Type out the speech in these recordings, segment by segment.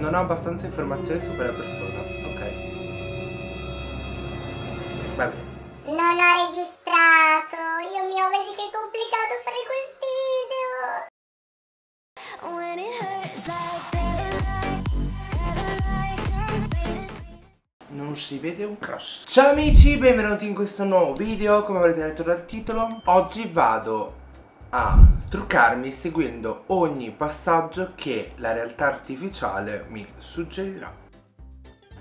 non ho abbastanza informazioni su quella persona. Ok. Va bene. Non ho registrato. Io mio, vedi che è complicato fare questi video. Non si vede un cazzo Ciao amici, benvenuti in questo nuovo video Come avrete letto dal titolo Oggi vado a truccarmi seguendo ogni passaggio che la realtà artificiale mi suggerirà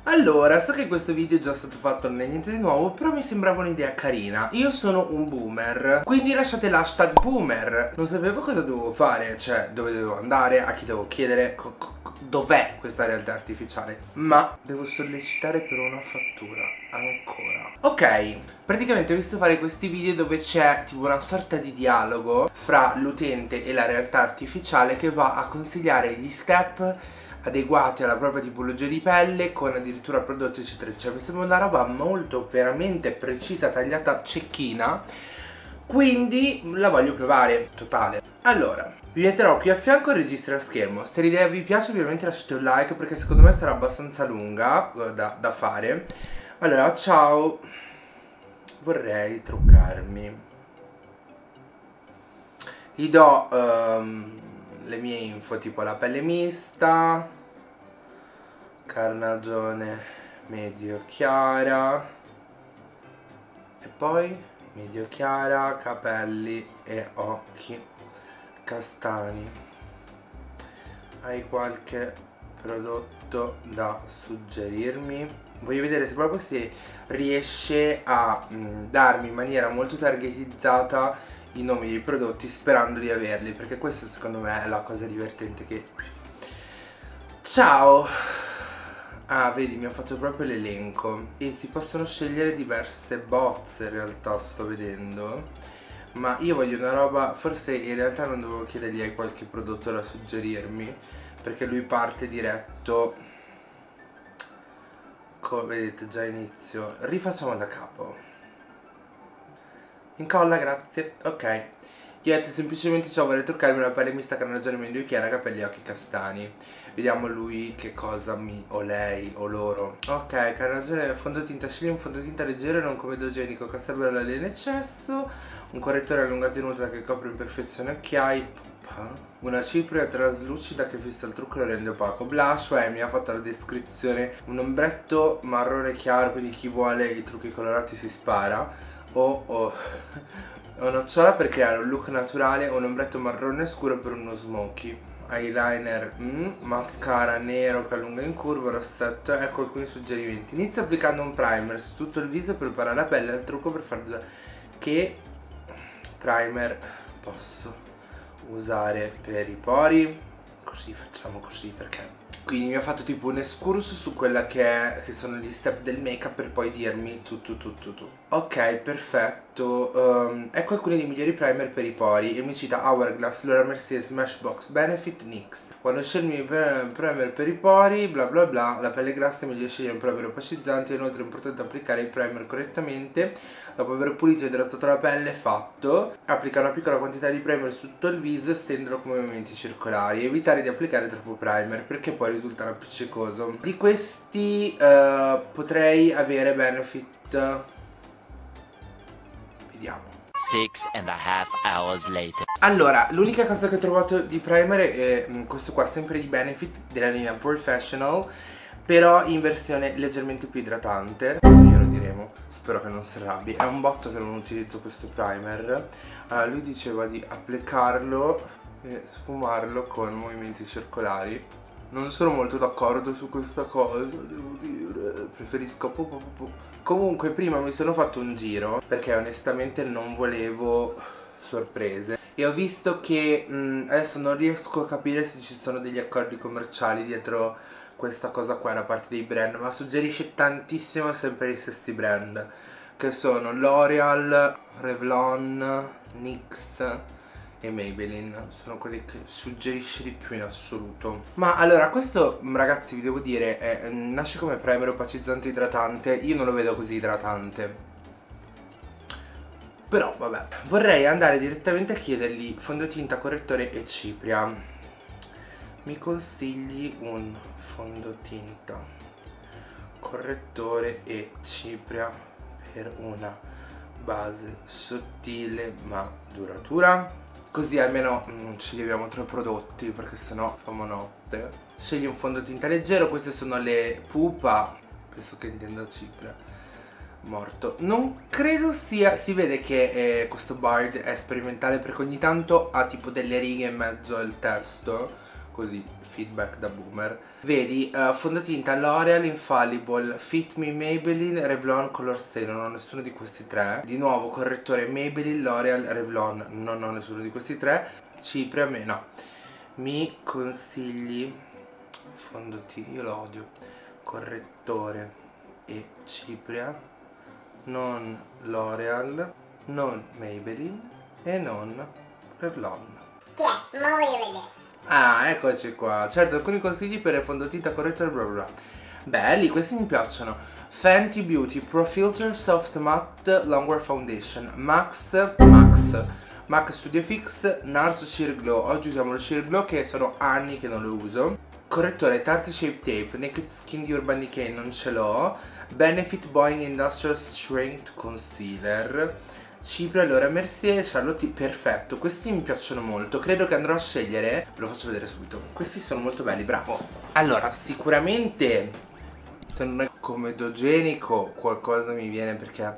allora, so che questo video è già stato fatto, non è niente di nuovo, però mi sembrava un'idea carina. Io sono un boomer, quindi lasciate l'hashtag boomer. Non sapevo cosa dovevo fare, cioè dove dovevo andare, a chi devo chiedere, dov'è questa realtà artificiale. Ma devo sollecitare per una fattura, ancora. Ok, praticamente ho visto fare questi video dove c'è tipo una sorta di dialogo fra l'utente e la realtà artificiale che va a consigliare gli step adeguati alla propria tipologia di pelle con addirittura prodotti eccetera eccetera. Mi sembra una roba molto veramente precisa tagliata cecchina. Quindi la voglio provare totale. Allora vi metterò qui a fianco il registro a schermo. Se l'idea vi piace ovviamente lasciate un like perché secondo me sarà abbastanza lunga eh, da, da fare. Allora ciao. Vorrei truccarmi. Gli do um, le mie info tipo la pelle mista carnagione medio chiara e poi medio chiara capelli e occhi castani. Hai qualche prodotto da suggerirmi? Voglio vedere se proprio si riesce a mh, mm, darmi in maniera molto targetizzata i nomi dei prodotti sperando di averli perché questo secondo me è la cosa divertente che ciao! Ah vedi mi ho fatto proprio l'elenco. E si possono scegliere diverse bozze in realtà sto vedendo. Ma io voglio una roba forse in realtà non dovevo chiedergli hai qualche prodotto da suggerirmi perché lui parte diretto come vedete già inizio. Rifacciamo da capo Incolla, grazie. Ok. Io detto semplicemente ciao, vorrei truccarmi una pelle mista carnagione medio chiara, capelli e occhi castani. Vediamo lui che cosa mi... o lei o loro. Ok, carnagione, fondotinta, scegli un fondotinta leggero e non comedogenico, castabello in eccesso, un correttore allungato in nuda che copre in perfezione occhiai, una cipria traslucida che fissa il trucco e lo rende opaco Blush, beh, mi ha fatto la descrizione Un ombretto marrone chiaro Quindi chi vuole i trucchi colorati si spara o oh, oh. nocciola per creare un look naturale un ombretto marrone scuro per uno smokey eyeliner mm, mascara nero che allunga in curva rossetto ecco alcuni suggerimenti. Inizia applicando un primer su tutto il viso per preparare la pelle al trucco per far che primer posso usare per i pori. Così facciamo così perché? Quindi mi ha fatto tipo un escurso su quella che, è, che sono gli step del make up per poi dirmi tu tu tu tu tu ok perfetto. Um, ecco alcuni dei migliori primer per i pori. E mi cita Hourglass, Laura Mercier, Smashbox, Benefit, NYX. Quando scegli il primer per i pori bla bla bla la pelle grassa è meglio scegliere un primer opacizzante. Inoltre è importante applicare il primer correttamente. Dopo aver pulito e idratato la pelle fatto. Applica una piccola quantità di primer su tutto il viso e stenderlo come movimenti circolari. Evitare di applicare troppo primer perché poi risulta appiccicoso di questi uh, potrei avere Benefit vediamo Six and a half hours later. Allora, l'unica cosa che ho trovato di primer è mm, questo qua, sempre di Benefit, della linea Professional, però in versione leggermente più idratante, glielo diremo, spero che non si arrabbi. È un botto che non utilizzo questo primer. Allora, lui diceva di applicarlo e sfumarlo con movimenti circolari non sono molto d'accordo su questa cosa, devo dire. Preferisco po, po, po. Comunque prima mi sono fatto un giro perché onestamente non volevo sorprese e ho visto che mh, adesso non riesco a capire se ci sono degli accordi commerciali dietro questa cosa qua da parte dei brand ma suggerisce tantissimo sempre gli stessi brand che sono L'Oreal, Revlon, NYX e Maybelline sono quelli che suggerisce di più in assoluto. Ma allora questo ragazzi vi devo dire è, nasce come primer opacizzante idratante. Io non lo vedo così idratante. Però vabbè vorrei andare direttamente a chiedergli fondotinta correttore e cipria. Mi consigli un fondotinta correttore e cipria per una base sottile ma duratura così almeno non ci leviamo tre prodotti perché sennò famo notte. Scegli un fondotinta leggero queste sono le pupa. Penso che intenda cipria morto. Non credo sia si vede che eh, questo Bard è sperimentale perché ogni tanto ha tipo delle righe in mezzo al testo così feedback da boomer. Vedi uh, fondotinta L'Oreal Infallible Fit Me Maybelline Revlon Color Stay. Non ho nessuno di questi tre. Di nuovo correttore Maybelline L'Oreal Revlon. Non ho nessuno di questi tre. Cipria me no. Mi consigli fondotinta io lo odio. Correttore e cipria. Non L'Oreal non Maybelline e non Revlon. Chi è? Ma voglio vedere. Ah, eccoci qua. Certo, alcuni consigli per fondotinta correttore bla bla. Belli, questi mi piacciono. Fenty Beauty Pro Filter Soft Matte Longwear Foundation Max Max Max Studio Fix Nars Sheer Glow Oggi usiamo lo Sheer Glow che sono anni che non lo uso Correttore Tarte Shape Tape Naked Skin di Urban Decay non ce l'ho Benefit Boeing Industrial Strength Concealer Cipria, allora Mercier, Charlotte, perfetto, questi mi piacciono molto, credo che andrò a scegliere, ve lo faccio vedere subito, questi sono molto belli, bravo. Allora, sicuramente, se non è comedogenico, qualcosa mi viene perché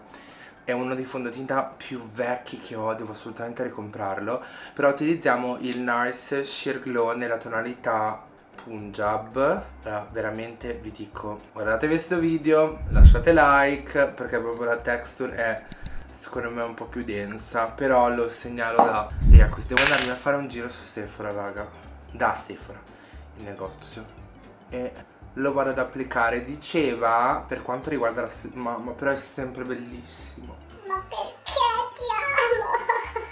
è uno dei fondotinta più vecchi che ho, devo assolutamente ricomprarlo, però utilizziamo il Nars Sheer Glow nella tonalità Punjab. Allora, veramente vi dico guardatevi questo video lasciate like perché proprio la texture è secondo me un po' più densa però lo segnalo da riacquisto devo andarmi a fare un giro su Sephora raga da Sephora il negozio e lo vado ad applicare diceva per quanto riguarda la mamma però è sempre bellissimo Ma perché ti amo?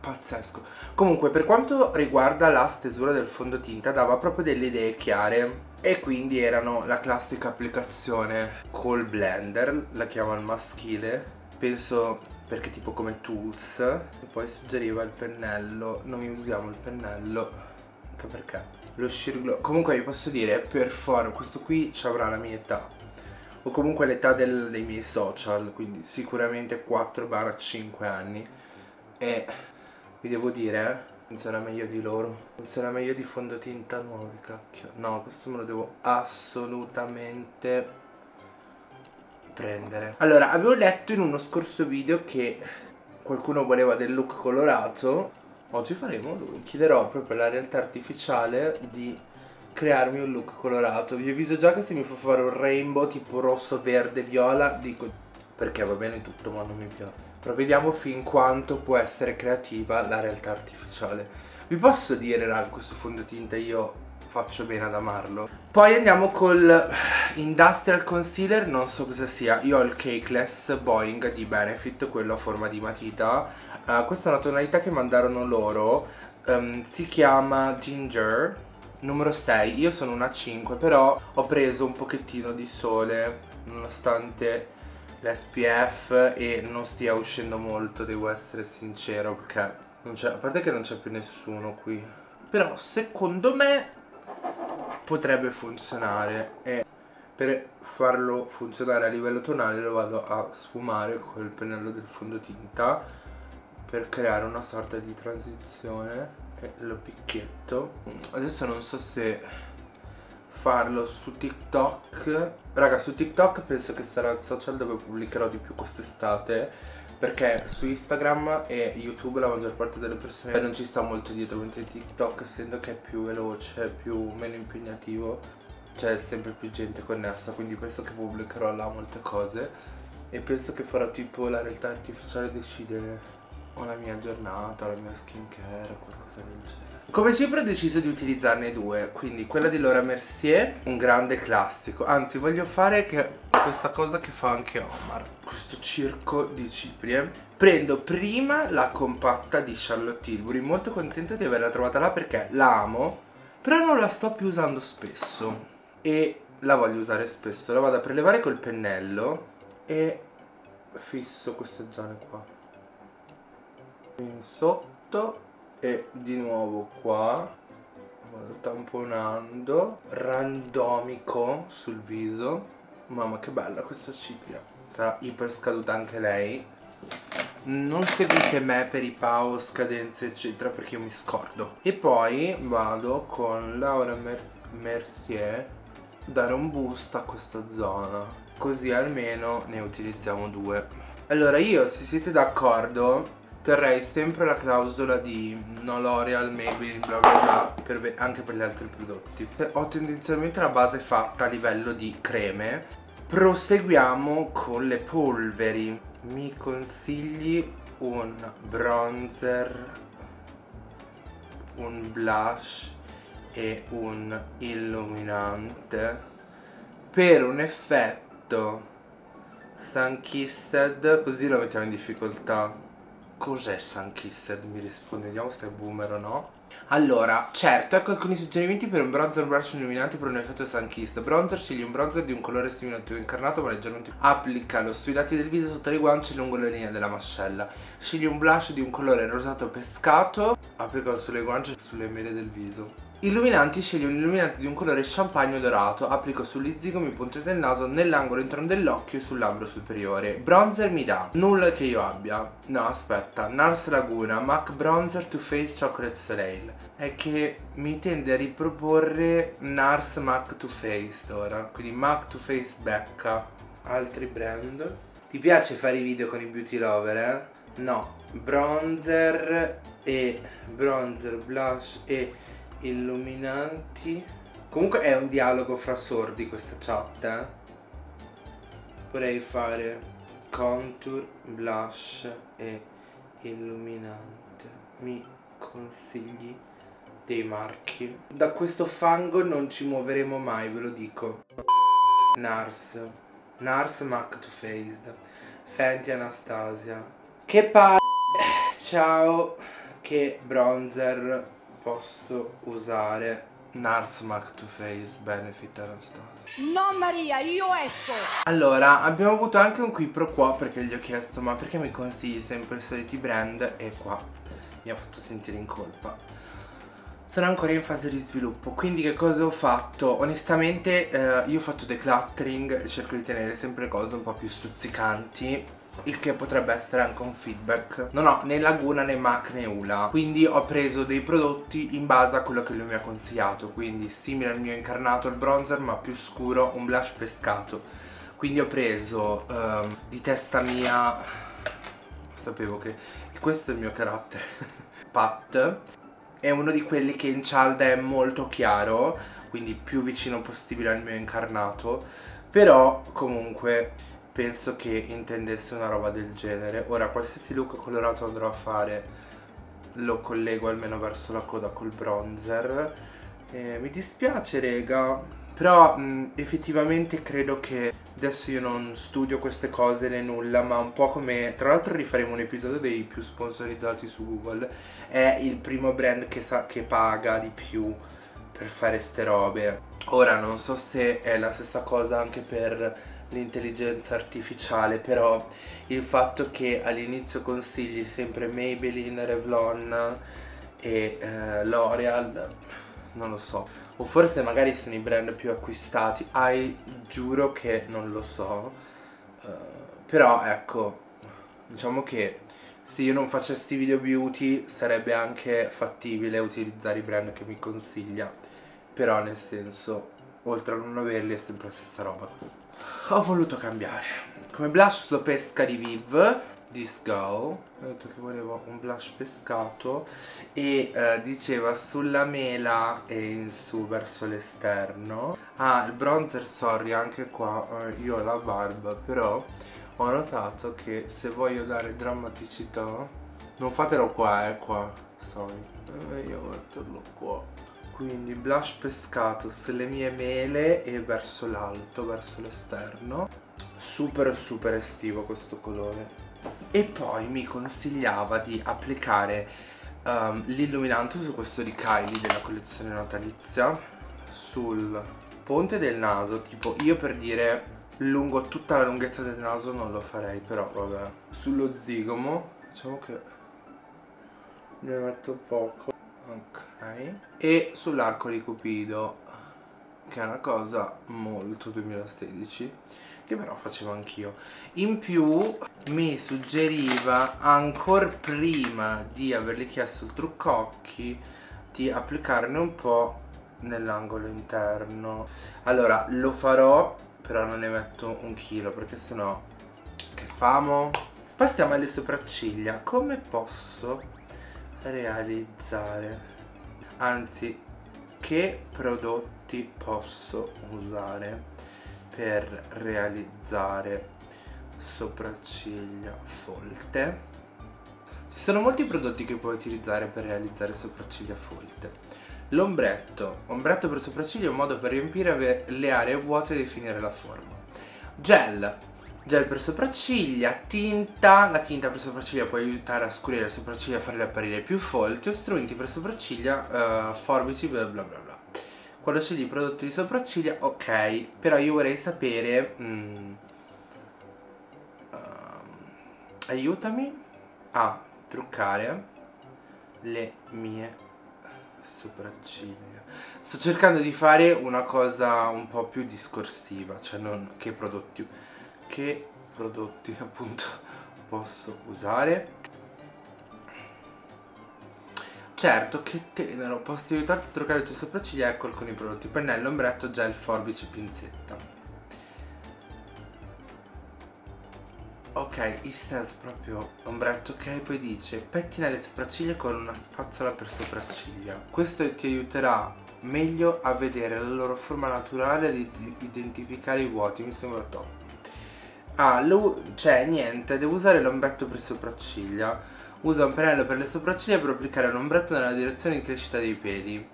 Pazzesco. Comunque, per quanto riguarda la stesura del fondotinta, dava proprio delle idee chiare. E quindi erano la classica applicazione col blender, la chiamano maschile. Penso perché tipo come tools. E poi suggeriva il pennello. Noi usiamo il pennello. Anche perché lo glow. Comunque vi posso dire, per forma, questo qui ci avrà la mia età. O comunque l'età dei miei social, quindi sicuramente 4-5 anni. E vi devo dire, funziona meglio di loro. Funziona meglio di fondotinta nuovi, cacchio. No, questo me lo devo assolutamente prendere. Allora, avevo letto in uno scorso video che qualcuno voleva del look colorato. Oggi faremo lui. Chiederò proprio alla realtà artificiale di crearmi un look colorato. Vi avviso già che se mi fa fare un rainbow tipo rosso, verde, viola, dico perché va bene tutto ma non mi piace. Però vediamo fin quanto può essere creativa la realtà artificiale. Vi posso dire, raga, questo fondotinta io faccio bene ad amarlo. Poi andiamo col Industrial Concealer, non so cosa sia. Io ho il Cakeless Boeing di Benefit, quello a forma di matita. Eh, questa è una tonalità che mandarono loro. Ehm, si chiama Ginger numero 6. Io sono una 5, però ho preso un pochettino di sole, nonostante l'SPF e non stia uscendo molto, devo essere sincero, perché a parte che non c'è più nessuno qui. Però secondo me potrebbe funzionare e per farlo funzionare a livello tonale lo vado a sfumare col pennello del fondotinta per creare una sorta di transizione e lo picchietto. Adesso non so se farlo su TikTok. Raga, su TikTok penso che sarà il social dove pubblicherò di più quest'estate. Perché su Instagram e YouTube la maggior parte delle persone non ci sta molto dietro, mentre TikTok essendo che è più veloce, più meno impegnativo, c'è sempre più gente connessa, quindi penso che pubblicherò là molte cose e penso che farò tipo la realtà artificiale decide o la mia giornata, o la mia skincare, o qualcosa del genere. Come cipria ho deciso di utilizzarne due, quindi quella di Laura Mercier, un grande classico. Anzi, voglio fare che questa cosa che fa anche Omar, questo circo di ciprie. Prendo prima la compatta di Charlotte Tilbury, molto contenta di averla trovata là perché la amo, però non la sto più usando spesso e la voglio usare spesso. La vado a prelevare col pennello e fisso queste zone qua. In sotto e di nuovo qua vado tamponando randomico sul viso. Mamma che bella questa cipria sarà iper scaduta anche lei. Non seguite me per i pau, scadenze eccetera perché io mi scordo. E poi vado con Laura Mer- Mercier dare un boost a questa zona. Così almeno ne utilizziamo due. Allora io se siete d'accordo terrei sempre la clausola di no L'Oreal, Maybelline, bla bla bla per anche per gli altri prodotti. Ho tendenzialmente la base fatta a livello di creme proseguiamo con le polveri. Mi consigli un bronzer un blush e un illuminante? Per un effetto Sunkissed così lo mettiamo in difficoltà cos'è Sunkissed mi risponde vediamo se è boomer o no allora, certo, ecco alcuni suggerimenti per un bronzer brush illuminante per un effetto sunkissed. Bronzer, scegli un bronzer di un colore simile al tuo incarnato ma leggermente applicalo sui lati del viso sotto le guance e lungo la linea della mascella. Scegli un blush di un colore rosato pescato, applicalo sulle guance e sulle mele del viso. Illuminanti, scegli un illuminante di un colore champagne dorato, applico sugli zigomi, punte del naso, nell'angolo interno dell'occhio e sul labbro superiore. Bronzer mi dà nulla che io abbia. No, aspetta, Nars Laguna, MAC Bronzer Too Faced Chocolate Soleil. È che mi tende a riproporre Nars MAC Too Faced ora. Quindi MAC Too Faced Becca. Altri brand. Ti piace fare i video con i beauty lover, eh? No, bronzer e bronzer, blush e illuminanti. Comunque è un dialogo fra sordi questa chat, eh? Vorrei fare contour, blush e illuminante. Mi consigli dei marchi? Da questo fango non ci muoveremo mai, ve lo dico. Nars. Nars MAC Too Faced. Fenty Anastasia. Che palle. Ciao. Che bronzer posso usare? Nars MAC Too Faced Benefit Anastasia. No Maria, io esco! Allora, abbiamo avuto anche un qui pro quo perché gli ho chiesto ma perché mi consigli sempre i soliti brand e qua mi ha fatto sentire in colpa. Sono ancora in fase di sviluppo, quindi che cosa ho fatto? Onestamente eh, io ho fatto decluttering e cerco di tenere sempre cose un po' più stuzzicanti il che potrebbe essere anche un feedback. Non ho né Laguna né MAC né Ula Quindi ho preso dei prodotti in base a quello che lui mi ha consigliato Quindi simile al mio incarnato il bronzer ma più scuro un blush pescato. Quindi ho preso ehm, di testa mia Sapevo che questo è il mio carattere Pat è uno di quelli che in cialda è molto chiaro Quindi più vicino possibile al mio incarnato Però comunque penso che intendesse una roba del genere. Ora, qualsiasi look colorato andrò a fare, lo collego almeno verso la coda col bronzer. Eh, mi dispiace, rega, però mh, effettivamente credo che adesso io non studio queste cose né nulla, ma un po' come... Tra l'altro rifaremo un episodio dei più sponsorizzati su Google. È il primo brand che, sa, che paga di più per fare ste robe. Ora non so se è la stessa cosa anche per l'intelligenza artificiale, però il fatto che all'inizio consigli sempre Maybelline, Revlon e eh, L'Oreal, non lo so. O forse magari sono i brand più acquistati, ai giuro che non lo so. Uh, però ecco, diciamo che se io non facessi video beauty sarebbe anche fattibile utilizzare i brand che mi consiglia. Però nel senso, oltre a non averli è sempre la stessa roba ho voluto cambiare. Come blush uso pesca di Viv This Girl ho detto che volevo un blush pescato e eh, diceva sulla mela e in su verso l'esterno. Ah il bronzer sorry anche qua eh, io ho la barba però ho notato che se voglio dare drammaticità non fatelo qua eh qua sorry. Eh, io metterlo qua quindi blush pescato sulle mie mele e verso l'alto, verso l'esterno. Super super estivo questo colore. E poi mi consigliava di applicare um, l'illuminante su questo di Kylie della collezione natalizia sul ponte del naso. Tipo io per dire lungo tutta la lunghezza del naso non lo farei però vabbè. Sullo zigomo diciamo che ne metto poco ok. E sull'arco di Cupido che è una cosa molto 2016 che però facevo anch'io. In più mi suggeriva ancora prima di avergli chiesto il trucco occhi di applicarne un po' nell'angolo interno. Allora lo farò però non ne metto un chilo perché sennò che famo? Passiamo alle sopracciglia. Come posso realizzare anzi che prodotti posso usare per realizzare sopracciglia folte ci sono molti prodotti che puoi utilizzare per realizzare sopracciglia folte L'ombretto. Ombretto per sopracciglia è un modo per riempire le aree vuote e definire la forma. Gel. Gel per sopracciglia, tinta. La tinta per sopracciglia può aiutare a scurire le sopracciglia e farle apparire più folti. O strumenti per sopracciglia, uh, forbici, bla bla bla bla. Quando scegli i prodotti di sopracciglia, ok. Però io vorrei sapere... Mm, uh, aiutami a truccare le mie sopracciglia sto cercando di fare una cosa un po' più discorsiva cioè non che prodotti che prodotti appunto posso usare. Certo che tenero posso aiutarti a truccare le tue sopracciglia ecco alcuni prodotti. Pennello, ombretto, gel, forbice, pinzetta. Ok, il says proprio ombretto, ok, poi dice pettina le sopracciglia con una spazzola per sopracciglia. Questo ti aiuterà meglio a vedere la loro forma naturale e ad identificare i vuoti, mi sembra top. Ah, lo, cioè niente, devo usare l'ombretto per sopracciglia. Usa un pennello per le sopracciglia per applicare un ombretto nella direzione di crescita dei peli.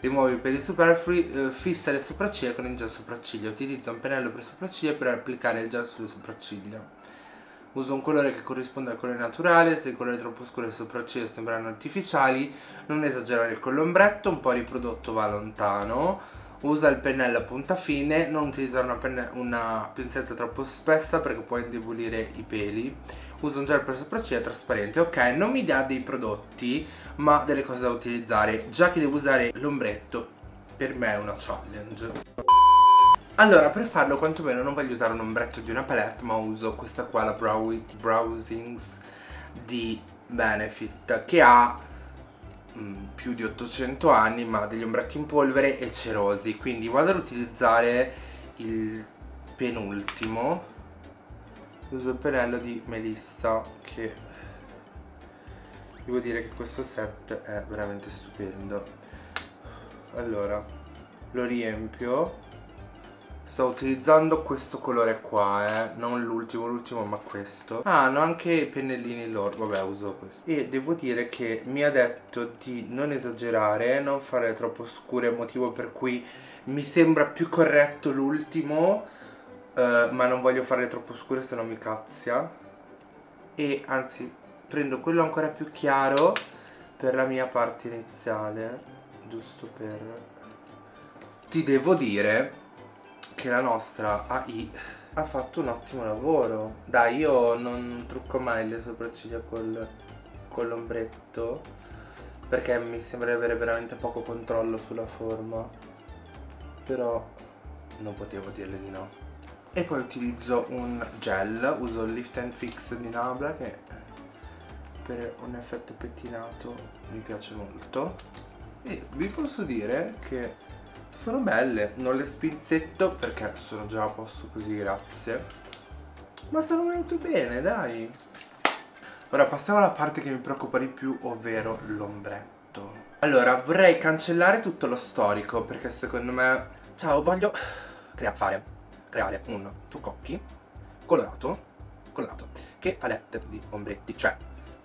Rimuovi i peli superflui, eh, fissa le sopracciglia con il gel sopracciglia. Utilizza un pennello per sopracciglia per applicare il gel sulle sopracciglia. Uso un colore che corrisponde al colore naturale, se il colore è troppo scuro le sopracciglia sembrano artificiali, non esagerare con l'ombretto, un po' riprodotto va lontano. Usa il pennello a punta fine, non utilizzare una, una pinzetta troppo spessa perché può indebolire i peli. Usa un gel per sopracciglia trasparente. Ok, non mi dà dei prodotti, ma delle cose da utilizzare. Già che devo usare l'ombretto, per me è una challenge. Allora, per farlo quantomeno non voglio usare un ombretto di una palette, ma uso questa qua, la Brow Browsings di Benefit, che ha mm, più di 800 anni, ma degli ombretti in polvere e cerosi. Quindi vado ad utilizzare il penultimo. Uso il pennello di Melissa, che devo dire che questo set è veramente stupendo. Allora, lo riempio Sto utilizzando questo colore qua, eh. Non l'ultimo, l'ultimo ma questo. Ah, hanno anche i pennellini loro. Vabbè, uso questo. E devo dire che mi ha detto di non esagerare Non fare troppo scure Motivo per cui mi sembra più corretto l'ultimo uh, Ma non voglio fare troppo scure se no mi cazzia. E anzi, prendo quello ancora più chiaro Per la mia parte iniziale Giusto per... Ti devo dire che la nostra AI ha fatto un ottimo lavoro. Dai, io non trucco mai le sopracciglia col, con l'ombretto perché mi sembra di avere veramente poco controllo sulla forma. Però non potevo dirle di no. E poi utilizzo un gel, uso il Lift and Fix di Nabla che per un effetto pettinato mi piace molto. E vi posso dire che sono belle, non le spinzetto perché sono già a posto così, grazie. Ma sono venute bene, dai. Ora passiamo alla parte che mi preoccupa di più, ovvero l'ombretto. Allora, vorrei cancellare tutto lo storico perché secondo me... Ciao, voglio creare, creare un truccocchi colorato, colorato. Che palette di ombretti, cioè,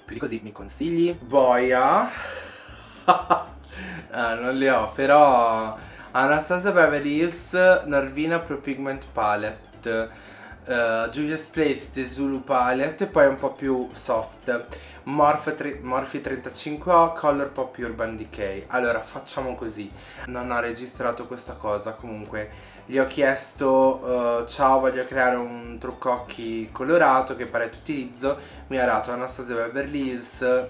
più di così mi consigli? Boia. ah, non li ho, però Anastasia Beverly Hills Narvina Pro Pigment Palette uh, Julia's Place The Zulu Palette e poi un po' più soft. Morphe, Morphe 35O Color Pop Urban Decay. Allora facciamo così. Non ho registrato questa cosa comunque. Gli ho chiesto uh, ciao voglio creare un trucco occhi colorato che palette utilizzo mi ha dato Anastasia Beverly Hills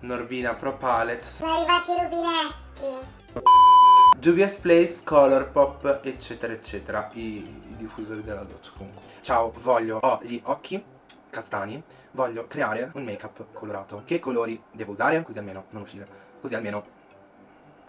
Norvina Pro Palette. Sono arrivati i rubinetti. Juvia's Place, Colourpop, eccetera eccetera I, i diffusori della doccia comunque. Ciao, voglio, ho gli occhi castani Voglio creare un make up colorato. Che colori devo usare? Così almeno non uscire. Così almeno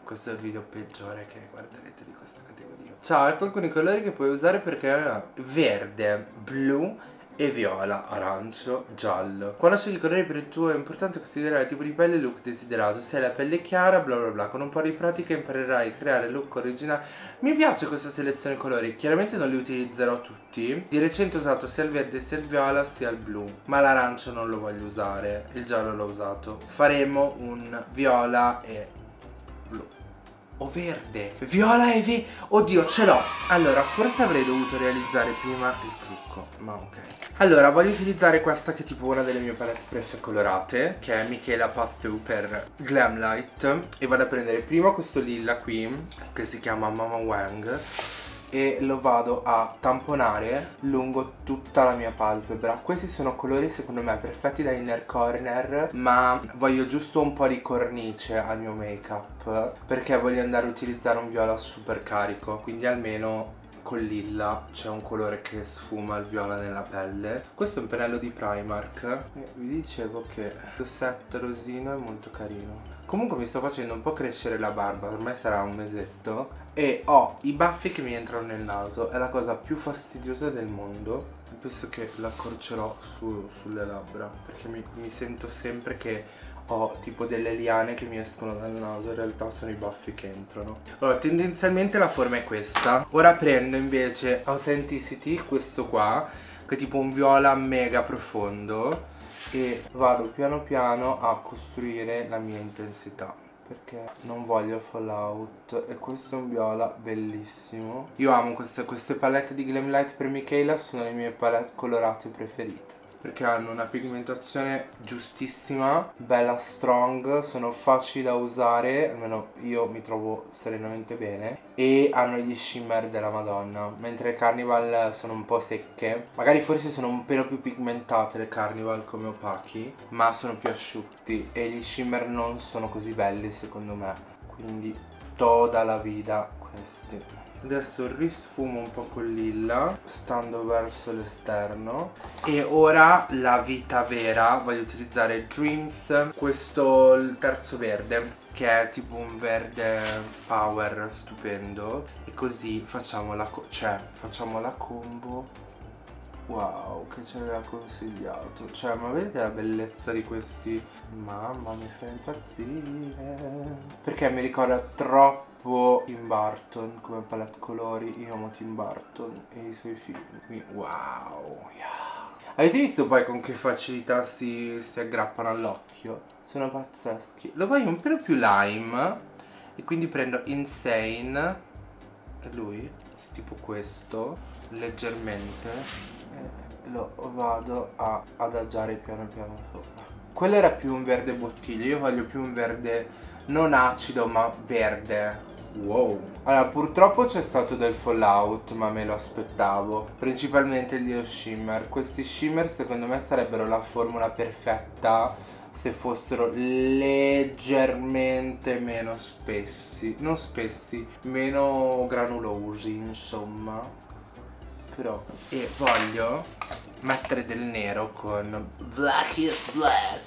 Questo è il video peggiore che guarderete di questa categoria. Ciao, ecco alcuni colori che puoi usare perché Verde, blu e viola, arancio, giallo. Quando scegli i colori per il tuo è importante considerare il tipo di pelle e look desiderato. Se hai la pelle chiara, bla bla bla. Con un po' di pratica imparerai a creare look originali. Mi piace questa selezione colori. Chiaramente non li utilizzerò tutti. Di recente ho usato sia il verde sia il viola sia il blu. Ma l'arancio non lo voglio usare. Il giallo l'ho usato. Faremo un viola e blu o verde Viola e verde Oddio ce l'ho Allora forse avrei dovuto realizzare prima il trucco Ma ok Allora voglio utilizzare questa che è tipo una delle mie palette prefe colorate Che è Michela Pathu per Glam Light E vado a prendere prima questo lilla qui Che si chiama Mama Wang e lo vado a tamponare lungo tutta la mia palpebra. Questi sono colori secondo me perfetti da inner corner ma voglio giusto un po' di cornice al mio make up perché voglio andare a utilizzare un viola super carico quindi almeno con lilla c'è un colore che sfuma il viola nella pelle. Questo è un pennello di Primark. E vi dicevo che il set rosino è molto carino. Comunque mi sto facendo un po' crescere la barba ormai sarà un mesetto e ho i baffi che mi entrano nel naso. È la cosa più fastidiosa del mondo. Penso che l'accorcerò su, sulle labbra perché mi, mi sento sempre che ho tipo delle liane che mi escono dal naso in realtà sono i baffi che entrano. Allora tendenzialmente la forma è questa. Ora prendo invece Authenticity questo qua che è tipo un viola mega profondo e vado piano piano a costruire la mia intensità perché non voglio fallout e questo è un viola bellissimo. Io amo queste, queste palette di Glam Light per Michaela sono le mie palette colorate preferite perché hanno una pigmentazione giustissima, bella strong, sono facili da usare, almeno io mi trovo serenamente bene e hanno gli shimmer della madonna, mentre le Carnival sono un po' secche, magari forse sono un pelo più pigmentate le Carnival come opachi, ma sono più asciutti e gli shimmer non sono così belli secondo me, quindi toda la vita questi. Adesso risfumo un po' con lilla stando verso l'esterno. E ora la vita vera voglio utilizzare Dreams questo il terzo verde che è tipo un verde power stupendo. E così facciamo la, cioè, facciamo la combo. Wow, che ci aveva consigliato. Cioè, ma vedete la bellezza di questi? Mamma, mi fa impazzire. Perché mi ricorda troppo tipo Tim Burton come palette colori io amo Tim Burton e i suoi film. Quindi wow yeah. avete visto poi con che facilità si, si aggrappano all'occhio? Sono pazzeschi. Lo voglio un pelo più lime e quindi prendo Insane e lui tipo questo leggermente e lo vado a adagiare piano piano sopra. Quello era più un verde bottiglia io voglio più un verde non acido ma verde Wow. Allora, purtroppo c'è stato del fallout, ma me lo aspettavo. Principalmente gli shimmer. Questi shimmer secondo me sarebbero la formula perfetta se fossero leggermente meno spessi. Non spessi, meno granulosi, insomma. Però. E voglio mettere del nero con Black is Black.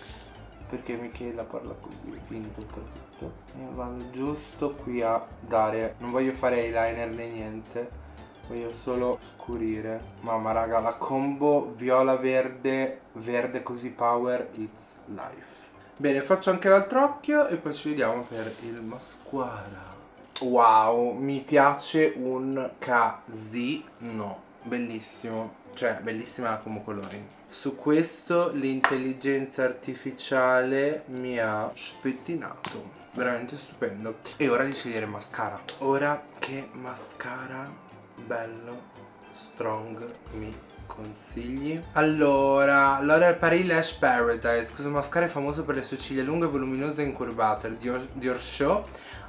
Perché Michela parla così, finto tutto tutto e vado giusto qui a dare non voglio fare eyeliner né niente voglio solo scurire. Mamma raga la combo viola verde verde così power it's life. Bene faccio anche l'altro occhio e poi ci vediamo per il mascara. Wow mi piace un casino. Bellissimo. Cioè bellissima la combo colori. Su questo l'intelligenza artificiale mi ha spettinato veramente stupendo. E ora di scegliere mascara. Ora che mascara bello strong mi consigli? Allora L'Oreal Paris Lash Paradise. Questo mascara è famoso per le sue ciglia lunghe voluminose e incurvate. Dior, Dior Show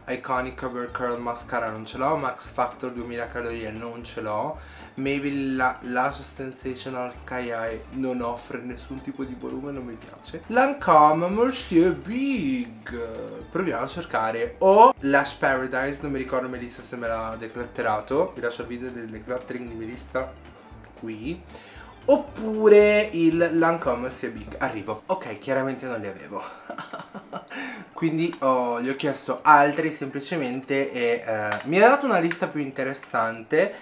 Iconic Cover Curl Mascara non ce l'ho, Max Factor 2000 calorie non ce l'ho, Maybe la Lash Sensational Sky Eye non offre nessun tipo di volume, non mi piace. Lancome Monsieur Big, proviamo a cercare. O Lash Paradise, non mi ricordo Melissa se me l'ha declatterato, vi lascio il video del decluttering di Melissa qui oppure il Lancome Big. Arrivo. Ok chiaramente non li avevo. Quindi oh, gli ho chiesto altri semplicemente e eh, mi ha dato una lista più interessante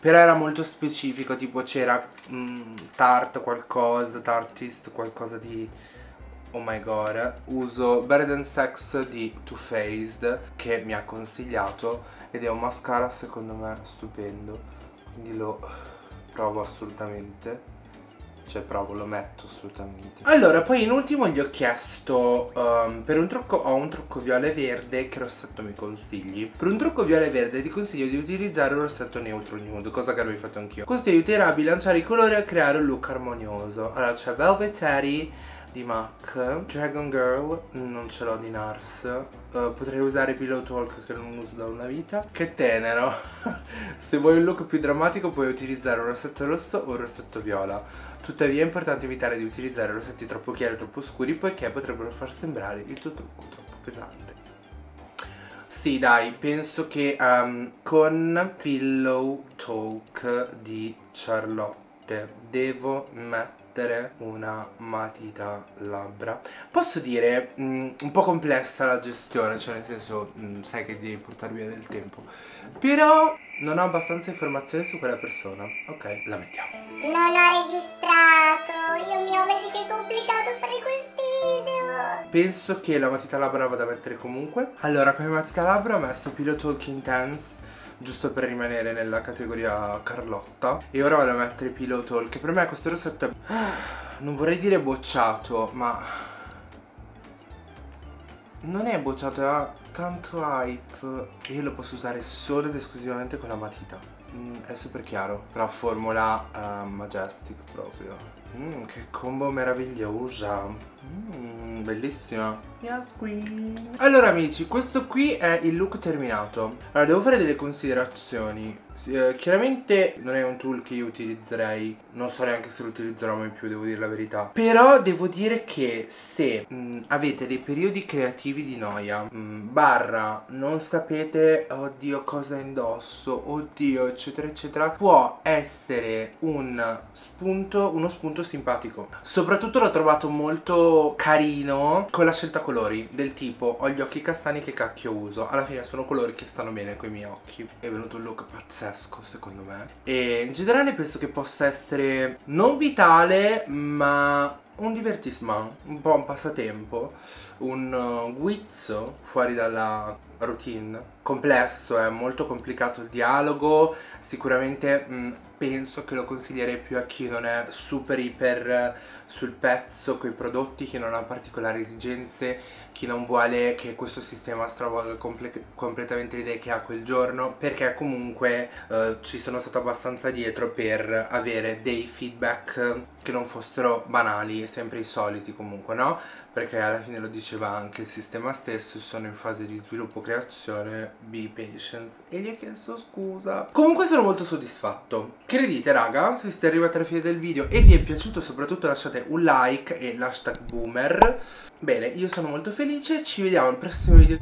però era molto specifico tipo c'era mm, Tarte qualcosa Tartist qualcosa di oh my god uso Better Than Sex di Too Faced che mi ha consigliato ed è un mascara secondo me stupendo. Quindi lo provo assolutamente. Cioè provo, lo metto assolutamente. Allora, poi in ultimo gli ho chiesto um, Per un trucco, ho un trucco viola e verde Che rossetto mi consigli? Per un trucco viola e verde ti consiglio di utilizzare un rossetto neutro nude Cosa che avevo fatto anch'io. Ti aiuterà a bilanciare i colori e a creare un look armonioso. Allora c'è Velvet Teddy di MAC. Dragon Girl non ce l'ho di NARS. Uh, Potrei usare Pillow Talk che non uso da una vita. Che tenero. Se vuoi un look più drammatico puoi utilizzare un rossetto rosso o un rossetto viola. Tuttavia è importante evitare di utilizzare rossetti troppo chiari o troppo scuri poiché potrebbero far sembrare il tuo trucco troppo pesante. Sì dai, penso che um, con Pillow Talk di Charlotte devo mettere una matita labbra. Posso dire, mh, mm, un po' complessa la gestione, cioè nel senso, mh, mm, sai che devi portare via del tempo. Però non ho abbastanza informazioni su quella persona. Ok, la mettiamo. Non ho registrato. Io mio, vedi che è complicato fare questi video. Penso che la matita labbra vada a mettere comunque. Allora, come matita labbra ho messo Pillow Talk Intense giusto per rimanere nella categoria Carlotta. E ora vado a mettere Pillow Talk per me questo rossetto è non vorrei dire bocciato ma non è bocciato ha tanto hype. Io lo posso usare solo ed esclusivamente con la matita. Mm, è super chiaro. La formula uh, Majestic proprio. Mm, che combo meravigliosa mm, bellissima. Yes queen allora amici questo qui è il look terminato. Allora devo fare delle considerazioni. Eh, chiaramente non è un tool che io utilizzerei. Non so neanche se lo utilizzerò mai più devo dire la verità. Però devo dire che se mh, mm, avete dei periodi creativi di noia mh, mm, barra non sapete oddio cosa indosso oddio eccetera eccetera può essere un spunto uno spunto simpatico. Soprattutto l'ho trovato molto carino con la scelta colori del tipo ho gli occhi castani che cacchio uso. Alla fine sono colori che stanno bene con i miei occhi. È venuto un look pazzesco secondo me. E in generale penso che possa essere non vitale ma un divertissement, un po' un passatempo, un uh, guizzo fuori dalla routine. Complesso, è molto complicato il dialogo, sicuramente mh, mm, penso che lo consiglierei più a chi non è super iper sul pezzo con i prodotti, chi non ha particolari esigenze, chi non vuole che questo sistema stravolga comple completamente le idee che ha quel giorno, perché comunque eh, ci sono stato abbastanza dietro per avere dei feedback che non fossero banali, sempre i soliti comunque, no? Perché alla fine lo diceva anche il sistema stesso, sono in fase di sviluppo creazione, be patience e gli ho chiesto scusa. Comunque sono molto soddisfatto. Che raga? Se siete arrivati alla fine del video e vi è piaciuto soprattutto lasciate un like e l'hashtag boomer. Bene, io sono molto felice, ci vediamo al prossimo video.